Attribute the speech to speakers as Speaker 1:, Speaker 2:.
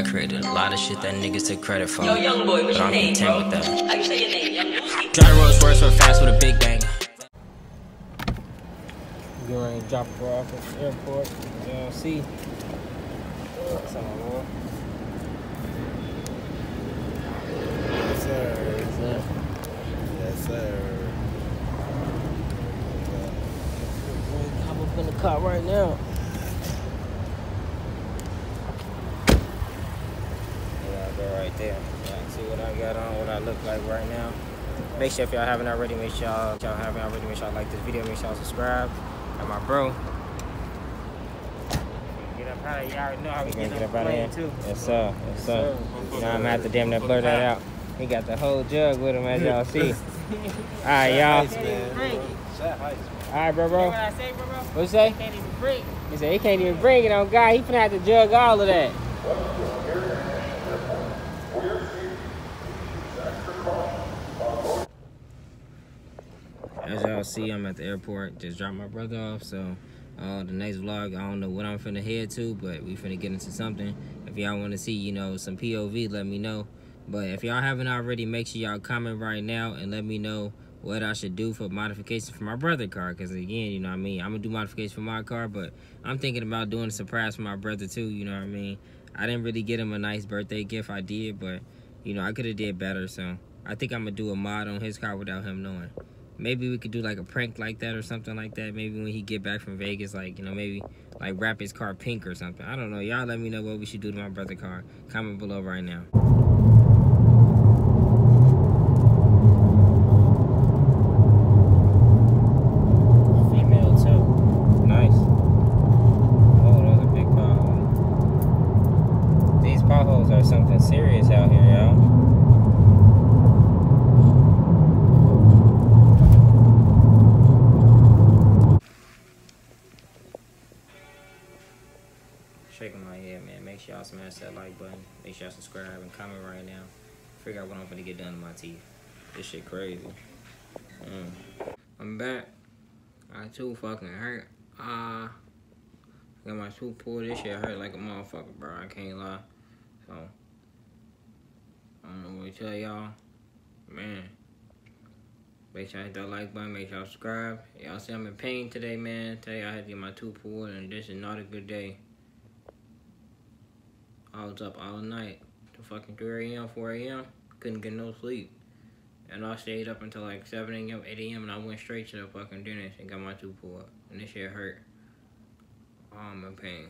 Speaker 1: I created a lot of shit that niggas take credit for.
Speaker 2: Yo, young boy, what's
Speaker 1: but
Speaker 2: your
Speaker 1: I'm
Speaker 2: name, bro?
Speaker 1: with that.
Speaker 2: How you say your name, young Lucy?
Speaker 1: Drive Rolls Royce real fast with a big bang.
Speaker 3: Getting ready to drop her off at the airport. JLC. What's up, man?
Speaker 4: Yes, sir.
Speaker 3: What's up?
Speaker 4: Yes, sir.
Speaker 3: Hop up in the car right now. Right there. Yeah, see what I got on, what I look like right now. Make sure if y'all haven't already, make sure y'all, y'all haven't already, make sure y'all like this video, make sure y'all subscribe. And my bro. Get up out of here. Y'all already know how we get up out of here. Too. Yes, sir. Yes, sir. You know, I'm gonna have to damn that blur that out. He got the whole jug with him, as y'all see. All right, y'all.
Speaker 4: Ice, man. Shot.
Speaker 3: All right, bro, bro.
Speaker 5: What I say, bro, bro?
Speaker 3: What you say?
Speaker 5: Can't even break.
Speaker 3: He said he can't even bring it on God. He finna have to jug all of that. As y'all see, I'm at the airport. Just dropped my brother off. So uh, the next vlog, I don't know what I'm finna head to, but we finna get into something. If y'all want to see, you know, some POV, let me know. But if y'all haven't already, make sure y'all comment right now and let me know what I should do for modifications for my brother car. Because again, you know what I mean? I'm going to do modifications for my car, but I'm thinking about doing a surprise for my brother too, you know what I mean? I didn't really get him a nice birthday gift. I did, but, you know, I could have did better. So I think I'm to do a mod on his car without him knowing. Maybe we could do like a prank like that or something like that. Maybe when he get back from Vegas, like, you know, maybe like wrap his car pink or something. I don't know. Y'all let me know what we should do to my brother car. Comment below right now. Female too. Nice. Oh, those are big potholes. These potholes are something serious out here, y'all. Shaking my head, man. Make sure y'all smash that like button. Make sure y'all subscribe and comment right now. Figure out what I'm gonna get done to my teeth. This shit crazy. Mm. I'm back. I too fucking hurt. Ah. got my tooth pulled. This shit hurt like a motherfucker, bro. I can't lie. So, I don't know what to tell y'all. Man. Make sure I hit that like button. Make sure y'all subscribe. Y'all see I'm in pain today, man. Tell y'all I had to get my tooth pulled, and this is not a good day. I was up all night to fucking 3 a.m., 4 a.m. Couldn't get no sleep. And I stayed up until like 7 a.m., 8 a.m., and I went straight to the fucking dentist and got my tooth pulled. And this shit hurt. Oh, I'm in pain.